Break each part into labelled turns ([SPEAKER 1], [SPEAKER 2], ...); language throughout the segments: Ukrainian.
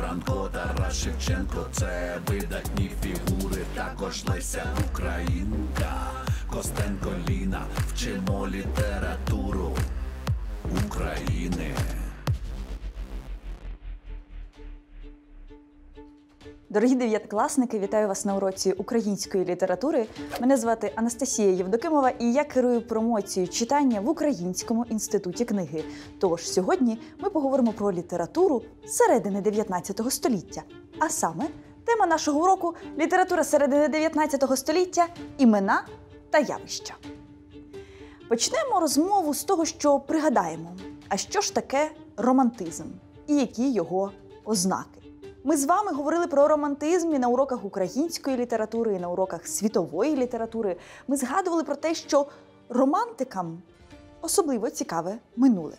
[SPEAKER 1] Франко Тарас Шевченко це видатні фігури. Також Леся Українка, Костенко Ліна. Вчимо літературу України.
[SPEAKER 2] Дорогі дев'ятикласники, вітаю вас на уроці української літератури. Мене звати Анастасія Євдокимова, і я керую промоцією читання в Українському інституті книги. Тож сьогодні ми поговоримо про літературу середини 19 століття. А саме тема нашого уроку література середини 19 століття, імена та явища. Почнемо розмову з того, що пригадаємо, а що ж таке романтизм і які його ознаки. Ми з вами говорили про романтизм і на уроках української літератури, і на уроках світової літератури. Ми згадували про те, що романтикам особливо цікаве минуле.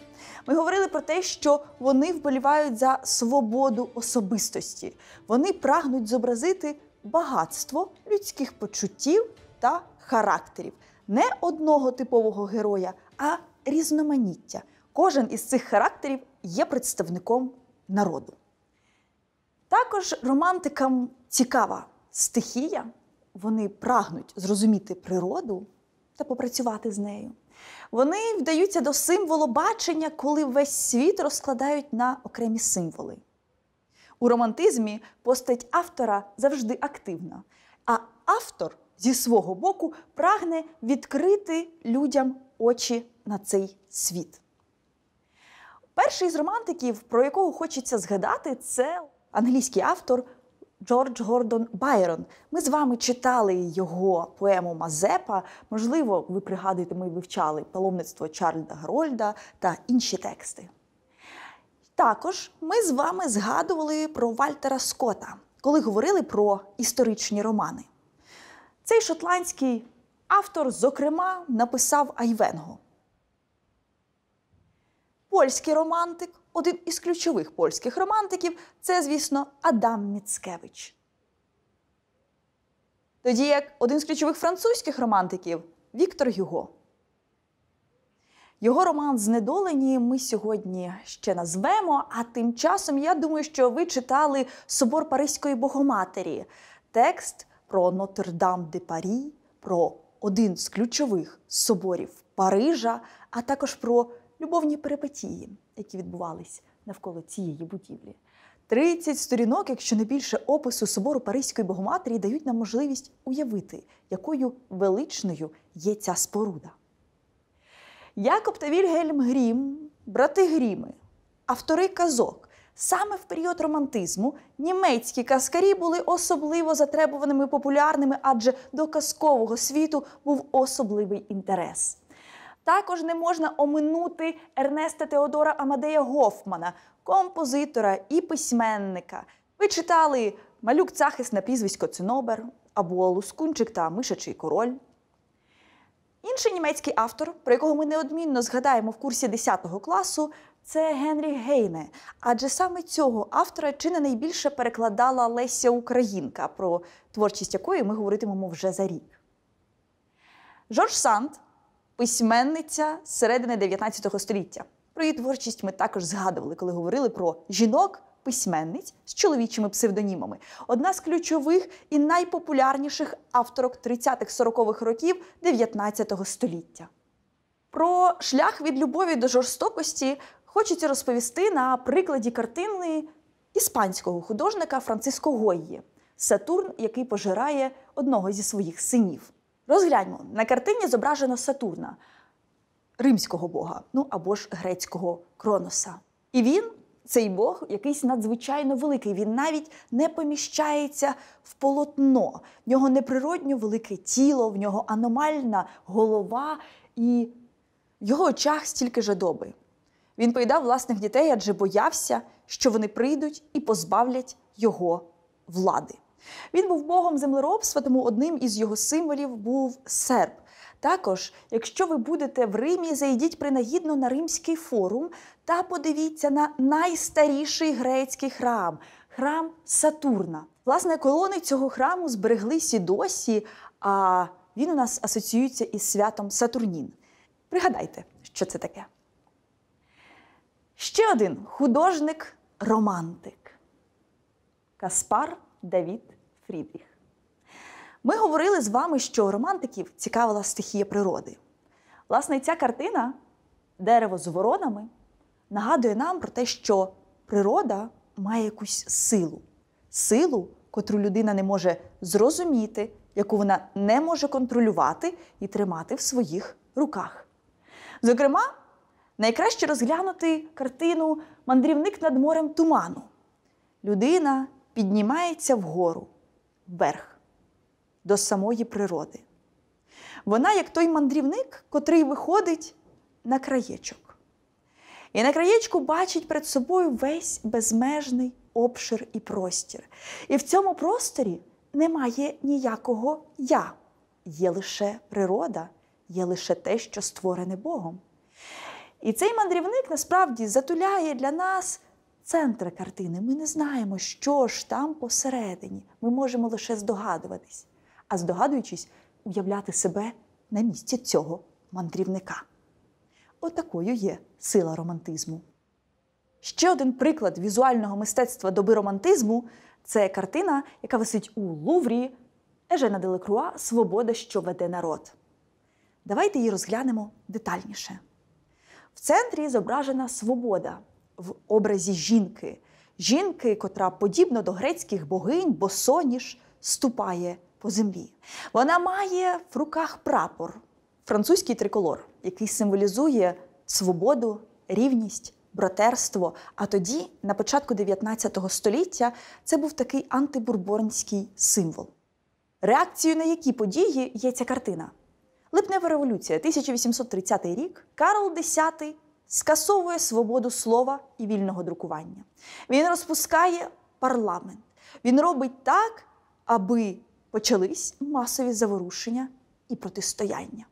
[SPEAKER 2] Ми говорили про те, що вони вболівають за свободу особистості. Вони прагнуть зобразити багатство людських почуттів та характерів, не одного типового героя, а різноманіття. Кожен із цих характерів є представником народу. Також романтикам цікава стихія, вони прагнуть зрозуміти природу та попрацювати з нею. Вони вдаються до символобачення, коли весь світ розкладають на окремі символи. У романтизмі постать автора завжди активна, а автор зі свого боку прагне відкрити людям очі на цей світ. Перший з романтиків, про якого хочеться згадати, це англійський автор Джордж Гордон Байрон. Ми з вами читали його поему Мазепа. Можливо, ви пригадуєте, ми вивчали паломництво Чарльда Грольда та інші тексти. Також ми з вами згадували про Вальтера Скотта, коли говорили про історичні романи. Цей шотландський автор, зокрема, написав Айвенго. Польський романтик, один із ключових польських романтиків, це, звісно, Адам Міцкевич. Тоді як один з ключових французьких романтиків Віктор Юго. Його роман Знедолені ми сьогодні ще назвемо, а тим часом я думаю, що ви читали Собор Паризької Богоматері, текст про Нотр-Дам де Парі, про один з ключових соборів Парижа, а також про любовні перипетії, які відбувались навколо цієї будівлі. 30 сторінок, якщо не більше опису собору Паризької Богоматері, дають нам можливість уявити, якою величною є ця споруда. Якоб та Вільгельм Грім, брати Гріми, автори казок. Саме в період романтизму німецькі казкарі були особливо затребуваними і популярними, адже до казкового світу був особливий інтерес. Також не можна оминути Ернеста Теодора Амадея Гофмана, композитора і письменника. Ви читали Малюк Цахис на прізвисько Цинобер або Лускунчик та Мишачий король. Інший німецький автор, про якого ми неодмінно згадаємо в курсі 10 класу, це Генрі Гейне. Адже саме цього автора чи не найбільше перекладала Леся Українка, про творчість якої ми говоритимемо вже за рік. Жорж Санд письменниця з середини 19 століття. Про її творчість ми також згадували, коли говорили про жінок. Письменниць з чоловічими псевдонімами одна з ключових і найпопулярніших авторок 30-40-х років 19 століття. Про шлях від любові до жорстокості хочеться розповісти на прикладі картини іспанського художника Франциско Гойї Сатурн, який пожирає одного зі своїх синів. Розгляньмо, на картині зображено Сатурна, римського бога, ну або ж грецького Кроноса. І він, цей Бог, якийсь надзвичайно великий. Він навіть не поміщається в полотно. В нього неприродньо велике тіло, в нього аномальна голова, і в його очах стільки жадоби. Він поїдав власних дітей, адже боявся, що вони прийдуть і позбавлять його влади. Він був богом землеробства, тому одним із його символів був серп. Також, якщо ви будете в Римі, зайдіть принагідно на римський форум та подивіться на найстаріший грецький храм храм Сатурна. Власне, колони цього храму збереглися досі, а він у нас асоціюється із святом Сатурнін. Пригадайте, що це таке. Ще один художник-романтик Каспар Давід Фрідріх. Ми говорили з вами, що романтиків цікавила стихія природи. Власне, ця картина Дерево з воронами нагадує нам про те, що природа має якусь силу, силу, котру людина не може зрозуміти, яку вона не може контролювати і тримати в своїх руках. Зокрема, найкраще розглянути картину Мандрівник над морем туману. Людина піднімається вгору, вверх, до самої природи. Вона, як той мандрівник, котрий виходить на краєчок. І на краєчку бачить перед собою весь безмежний обшир і простір. І в цьому просторі немає ніякого я. Є лише природа, є лише те, що створене Богом. І цей мандрівник насправді затуляє для нас центр картини. Ми не знаємо, що ж там посередині. Ми можемо лише здогадуватись, а здогадуючись, уявляти себе на місці цього мандрівника. Отакою є сила романтизму. Ще один приклад візуального мистецтва доби романтизму це картина, яка висить у Луврі Ежена Делекруа Свобода, що веде народ. Давайте її розглянемо детальніше. В центрі зображена свобода в образі жінки, жінки, котра, подібно до грецьких богинь, босоніж, ступає по землі. Вона має в руках прапор, французький триколор, який символізує свободу, рівність, братерство. А тоді, на початку 19 століття, це був такий антибурбонський символ. Реакцією на які події є ця картина? Липнева революція, 1830 рік, Карл X скасовує свободу слова і вільного друкування. Він розпускає парламент. Він робить так, аби почались масові заворушення і протистояння.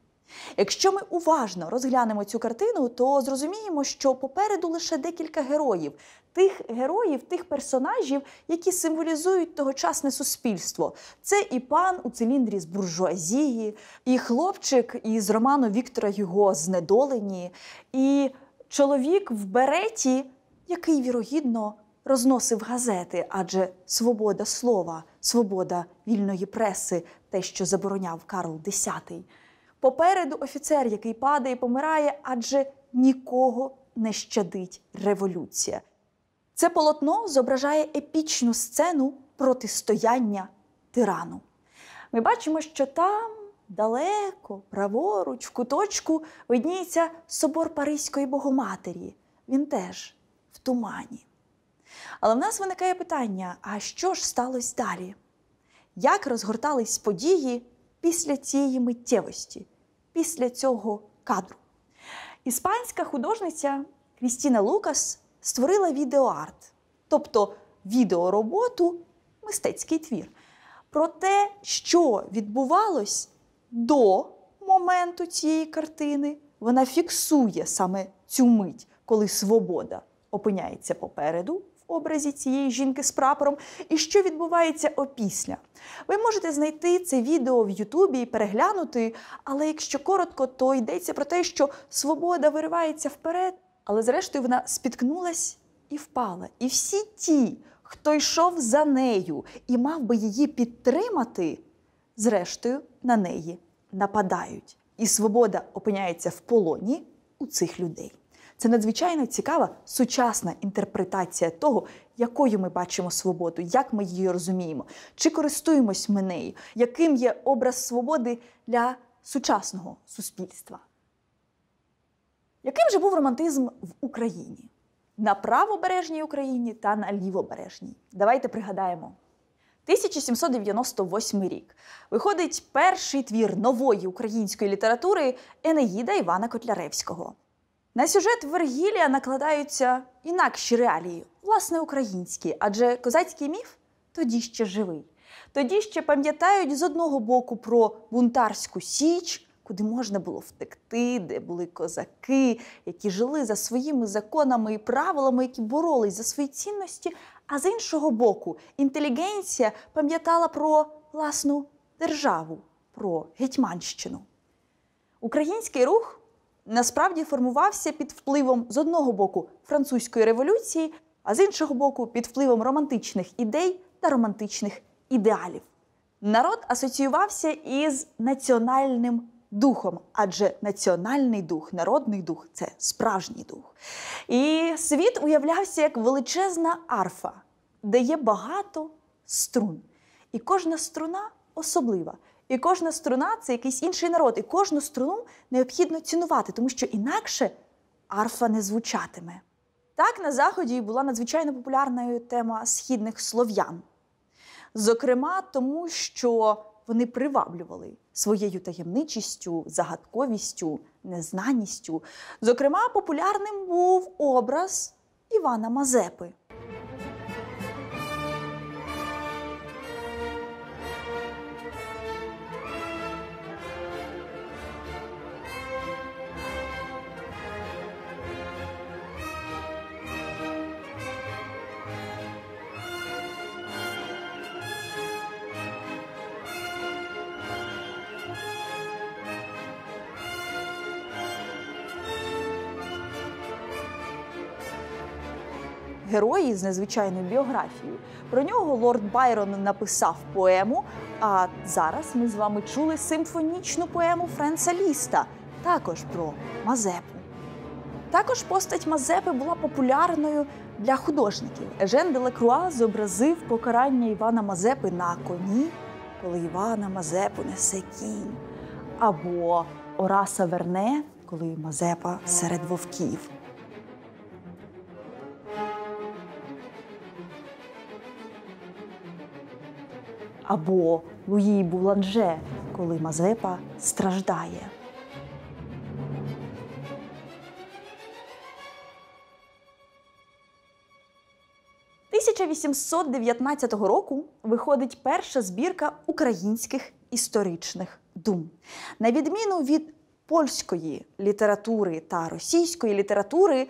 [SPEAKER 2] Якщо ми уважно розглянемо цю картину, то зрозуміємо, що попереду лише декілька героїв, тих героїв, тих персонажів, які символізують тогочасне суспільство. Це і пан у циліндрі з буржуазії, і хлопчик із роману Віктора Юго Знедолені, і чоловік в береті, який вірогідно розносив газети, адже свобода слова, свобода вільної преси, те, що забороняв Карл X. Попереду офіцер, який падає, помирає, адже нікого не щадить революція. Це полотно зображає епічну сцену протистояння тирану. Ми бачимо, що там далеко, праворуч, в куточку видніється собор Паризької Богоматері. Він теж в тумані. Але в нас виникає питання: а що ж сталося далі? Як розгортались події після цієї миттєвості, після цього кадру? Іспанська художниця Крістіна Лукас створила відеоарт, тобто відеороботу, мистецький твір, про те, що відбувалось до моменту цієї картини. Вона фіксує саме цю мить, коли свобода опиняється попереду в образі цієї жінки з прапором, і що відбувається опісля. Ви можете знайти це відео в Ютубі і переглянути, але якщо коротко, то йдеться про те, що свобода виривається вперед, але зрештою вона спіткнулась і впала. І всі ті, хто йшов за нею і мав би її підтримати, зрештою на неї нападають. І свобода опиняється в полоні у цих людей. Це надзвичайно цікава сучасна інтерпретація того, якою ми бачимо свободу, як ми її розуміємо, чи користуємось ми нею, яким є образ свободи для сучасного суспільства. Яким же був романтизм в Україні? На правобережній Україні та на лівобережній? Давайте пригадаємо. 1798 рік виходить перший твір нової української літератури Енеїда Івана Котляревського. На сюжет Вергілія накладаються інакші реалії, власне, українські, адже козацький міф тоді ще живий. Тоді ще пам'ятають з одного боку про бунтарську січ, куди можна було втекти, де були козаки, які жили за своїми законами і правилами, які боролись за свої цінності. А з іншого боку, інтелігенція пам'ятала про власну державу, про Гетьманщину. Український рух насправді формувався під впливом з одного боку французької революції, а з іншого боку, під впливом романтичних ідей та романтичних ідеалів. Народ асоціювався із національним духом, адже національний дух, народний дух це справжній дух. І світ уявлявся як величезна арфа, де є багато струн. І кожна струна особлива. І кожна струна це якийсь інший народ. І кожну струну необхідно цінувати, тому що інакше арфа не звучатиме. Так на Заході була надзвичайно популярною тема східних слов'ян. Зокрема, тому що вони приваблювали своєю таємничістю, загадковістю, незнаністю. Зокрема, популярним був образ Івана Мазепи. Герої з незвичайною біографією. Про нього лорд Байрон написав поему. А зараз ми з вами чули симфонічну поему Френса Ліста, також про Мазепу. Також постать Мазепи була популярною для художників. Ежен де Лекруа зобразив покарання Івана Мазепи на коні, коли Івана Мазепу несе кінь. Або Ораса Верне, коли Мазепа серед вовків. Або Луї Буланже, коли Мазепа страждає. «1819 року виходить перша збірка українських історичних дум. На відміну від польської літератури та російської літератури,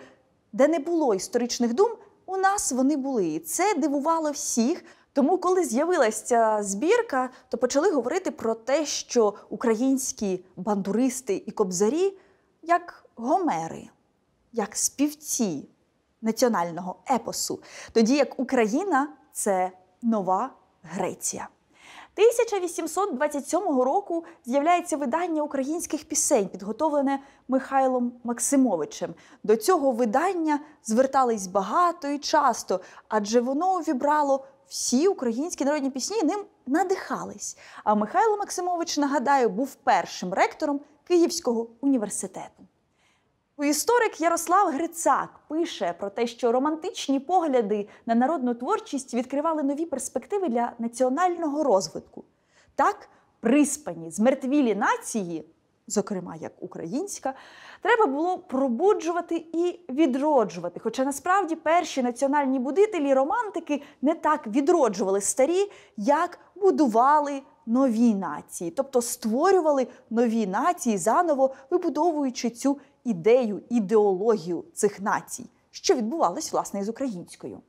[SPEAKER 2] де не було історичних дум, у нас вони були. І це дивувало всіх, тому, коли з'явилася ця збірка, то почали говорити про те, що українські бандуристи і кобзарі як гомери, як співці національного епосу, тоді як Україна це нова Греція. 1827 року з'являється видання українських пісень, підготовлене Михайлом Максимовичем. До цього видання звертались багато і часто, адже воно увібрало всі українські народні пісні ним надихались. А Михайло Максимович, нагадаю, був першим ректором Київського університету. Історик Ярослав Грицак пише про те, що романтичні погляди на народну творчість відкривали нові перспективи для національного розвитку. Так, приспані змертвілі нації зокрема як українська, треба було пробуджувати і відроджувати. Хоча насправді перші національні будителі романтики не так відроджували старі, як будували нові нації, тобто створювали нові нації заново вибудовуючи цю ідею, ідеологію цих націй, що відбувалось власне із українською.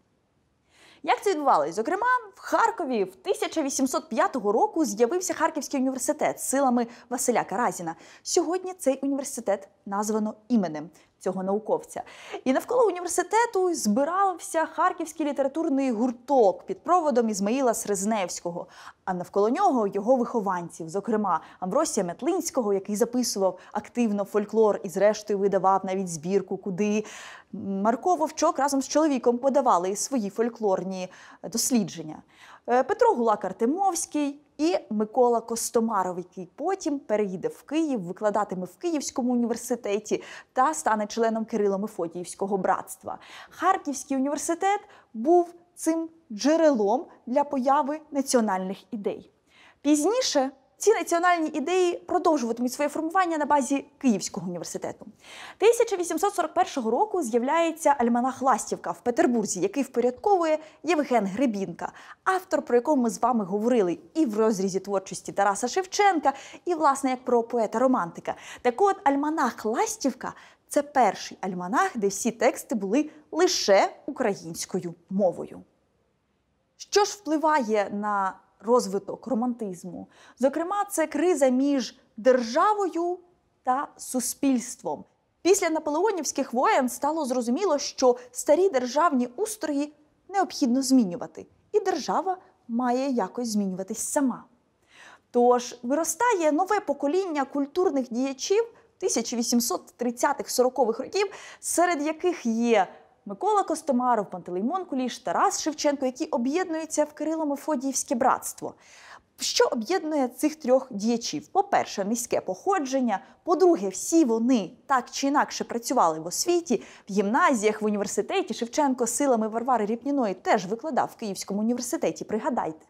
[SPEAKER 2] Як це відбувалось? Зокрема, в Харкові в 1805 року з'явився Харківський університет силами Василя Каразіна. Сьогодні цей університет названо іменем цього науковця. І навколо університету збирався харківський літературний гурток під проводом Ізмаїла Срезневського. А навколо нього його вихованців, зокрема Амвросія Метлинського, який записував активно фольклор і, зрештою, видавав навіть збірку, куди Марко Вовчок разом з чоловіком подавали свої фольклорні дослідження. Е, Петро Гулак Артемовський і Микола Костомаров, який потім переїде в Київ, викладатиме в Київському університеті та стане членом Кирило-Мефодіївського братства. Харківський університет був цим джерелом для появи національних ідей. Пізніше ці національні ідеї продовжуватимуть своє формування на базі Київського університету. 1841 року з'являється альманах Ластівка в Петербурзі, який впорядковує Євген Гребінка, автор, про якого ми з вами говорили і в розрізі творчості Тараса Шевченка, і, власне, як про поета-романтика. Так от альманах Ластівка. Це перший альманах, де всі тексти були лише українською мовою. Що ж впливає на розвиток романтизму. Зокрема, це криза між державою та суспільством. Після наполеонівських воєн стало зрозуміло, що старі державні устрої необхідно змінювати, і держава має якось змінюватись сама. Тож виростає нове покоління культурних діячів 1830-40-х років, серед яких є Микола Костомаров, Пантелеймон Куліш, Тарас Шевченко, які об'єднуються в Кирило-Мефодіївське братство. Що об'єднує цих трьох діячів? По-перше, низьке походження. По-друге, всі вони так чи інакше працювали в освіті, в гімназіях, в університеті. Шевченко силами Варвари Ріпніної теж викладав в Київському університеті. Пригадайте.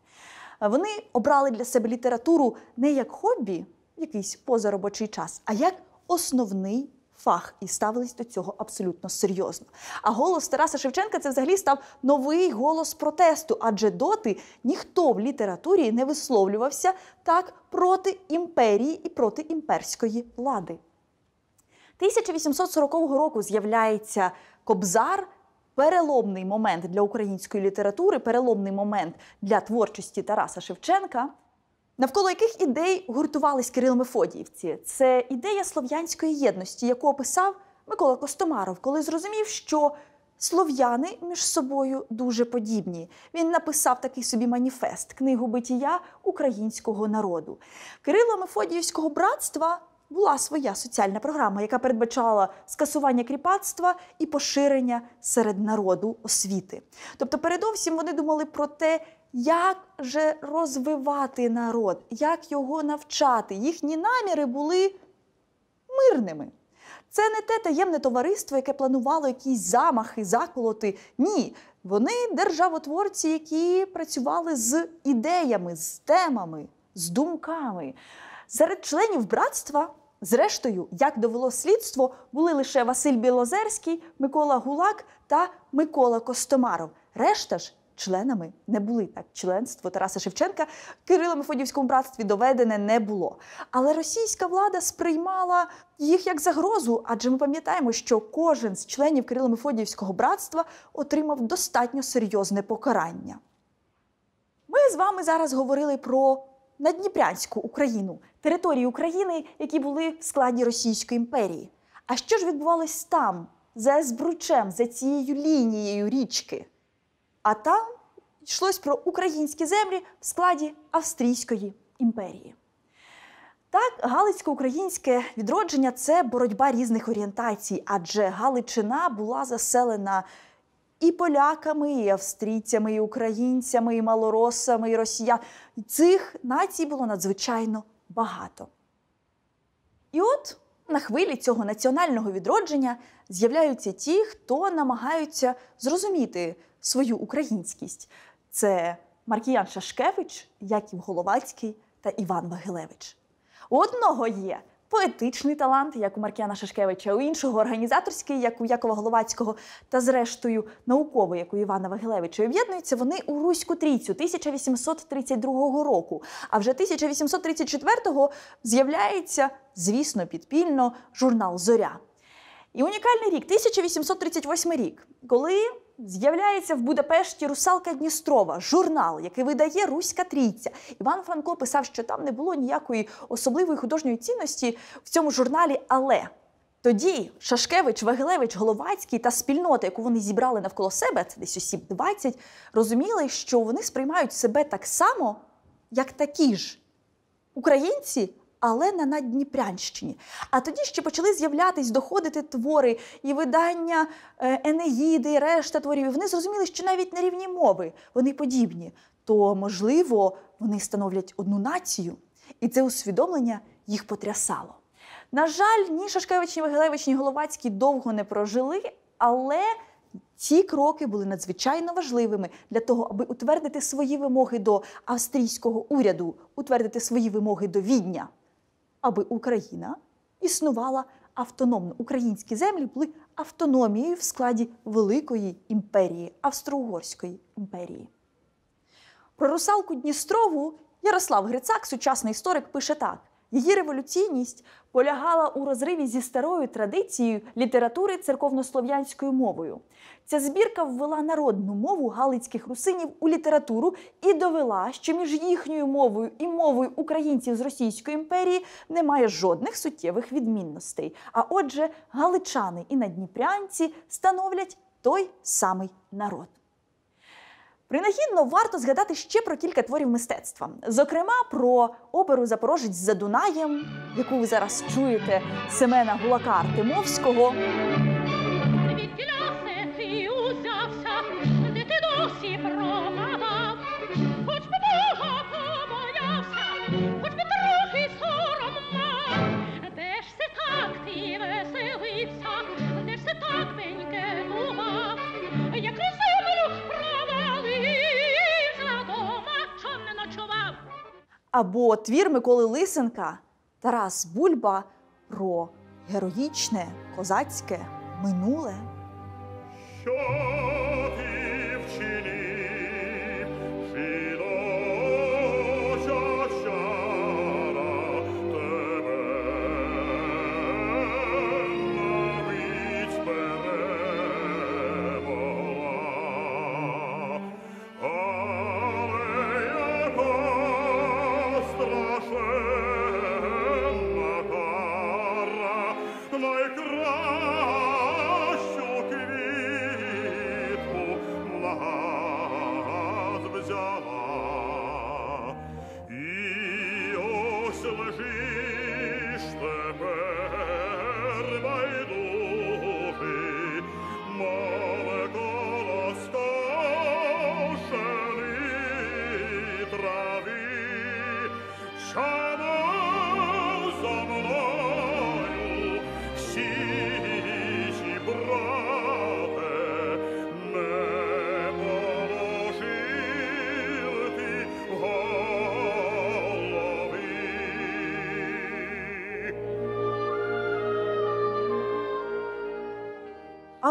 [SPEAKER 2] Вони обрали для себе літературу не як хобі, якийсь позаробочий час, а як основний фах і ставились до цього абсолютно серйозно. А голос Тараса Шевченка це взагалі став новий голос протесту, адже доти ніхто в літературі не висловлювався так проти імперії і проти імперської влади. 1840 року з'являється Кобзар. Переломний момент для української літератури, переломний момент для творчості Тараса Шевченка навколо яких ідей гуртувались Кирил Мефодіївці. Це ідея слов'янської єдності, яку описав Микола Костомаров, коли зрозумів, що слов'яни між собою дуже подібні. Він написав такий собі маніфест, книгу битія українського народу. Кирило Мефодіївського братства. Була своя соціальна програма, яка передбачала скасування кріпацтва і поширення серед народу освіти. Тобто, передовсім вони думали про те, як же розвивати народ, як його навчати. Їхні наміри були мирними. Це не те таємне товариство, яке планувало якісь замахи, заколоти. Ні, вони державотворці, які працювали з ідеями, з темами, з думками. Серед членів братства, зрештою, як довело слідство, були лише Василь Білозерський, Микола Гулак та Микола Костомаров. Решта ж членами не були. Так, членство Тараса Шевченка в Кирило-Мефодівському братстві доведене не було. Але російська влада сприймала їх як загрозу, адже ми пам'ятаємо, що кожен з членів Кирило-Мефодіївського братства отримав достатньо серйозне покарання. Ми з вами зараз говорили про Надніпрянську Україну, території України, які були в складі Російської імперії. А що ж відбувалось там, за Збручем, за цією лінією річки? А там йшлось про українські землі в складі Австрійської імперії. Так, Галицько-українське відродження це боротьба різних орієнтацій, адже Галичина була заселена і поляками, і австрійцями, і українцями, і малоросами, і росіян. Цих націй було надзвичайно багато. І от на хвилі цього національного відродження з'являються ті, хто намагаються зрозуміти свою українськість. Це Маркіян Шашкевич, Яків Головацький та Іван Вагилевич. У одного є поетичний талант, як у Маркіяна Шашкевича, у іншого організаторський, як у Якова Головацького, та, зрештою, науковий, як у Івана Вагилевича. Об'єднуються вони у Руську трійцю 1832 року. А вже 1834-го з'являється, звісно, підпільно журнал Зоря. І унікальний рік 1838 рік, коли З'являється в Будапешті Русалка Дністрова, журнал, який видає Руська Трійця. Іван Франко писав, що там не було ніякої особливої художньої цінності в цьому журналі. Але тоді Шашкевич, Вагилевич, Головацький та спільнота, яку вони зібрали навколо себе, це десь осіб 20, розуміли, що вони сприймають себе так само, як такі ж українці але на Надніпрянщині. А тоді ще почали з'являтись, доходити твори і видання е, Енеїди, і решта творів. Вони зрозуміли, що навіть на рівні мови вони подібні. То, можливо, вони становлять одну націю, і це усвідомлення їх потрясало. На жаль, ні Шашкевич, ні Вагилевич, ні Головацький довго не прожили, але ці кроки були надзвичайно важливими для того, аби утвердити свої вимоги до австрійського уряду, утвердити свої вимоги до відня аби Україна існувала автономно. Українські землі були автономією в складі Великої імперії, Австро-Угорської імперії. Про русалку Дністрову Ярослав Грицак, сучасний історик, пише так: Її революційність полягала у розриві зі старою традицією літератури церковнослов'янською мовою. Ця збірка ввела народну мову галицьких русинів у літературу і довела, що між їхньою мовою і мовою українців з Російської імперії немає жодних суттєвих відмінностей. А отже, галичани і надніпрянці становлять той самий народ. Принагідно варто згадати ще про кілька творів мистецтва, зокрема про оперу Запорожець за Дунаєм, яку ви зараз чуєте Семена Гулака Артемовського. Або твір Миколи Лисенка Тарас Бульба про героїчне козацьке минуле.
[SPEAKER 3] Що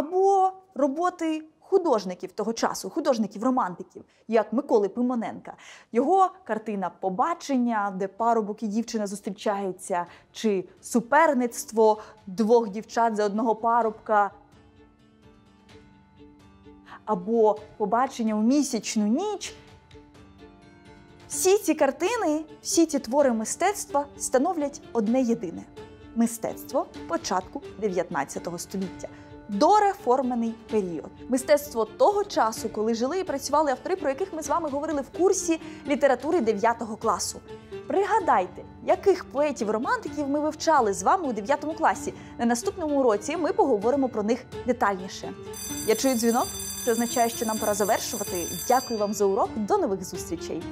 [SPEAKER 2] Або роботи художників того часу, художників-романтиків, як Миколи Пимоненка. Його картина Побачення, де парубок і дівчина зустрічаються, чи суперництво двох дівчат за одного парубка. Або побачення у місячну ніч. Всі ці картини, всі ці твори мистецтва становлять одне єдине мистецтво початку 19 століття. Дореформений період. Мистецтво того часу, коли жили і працювали автори, про яких ми з вами говорили в курсі літератури 9 класу. Пригадайте, яких поетів-романтиків ми вивчали з вами у 9 класі. На наступному уроці ми поговоримо про них детальніше. Я чую дзвінок. Це означає, що нам пора завершувати. Дякую вам за урок. До нових зустрічей.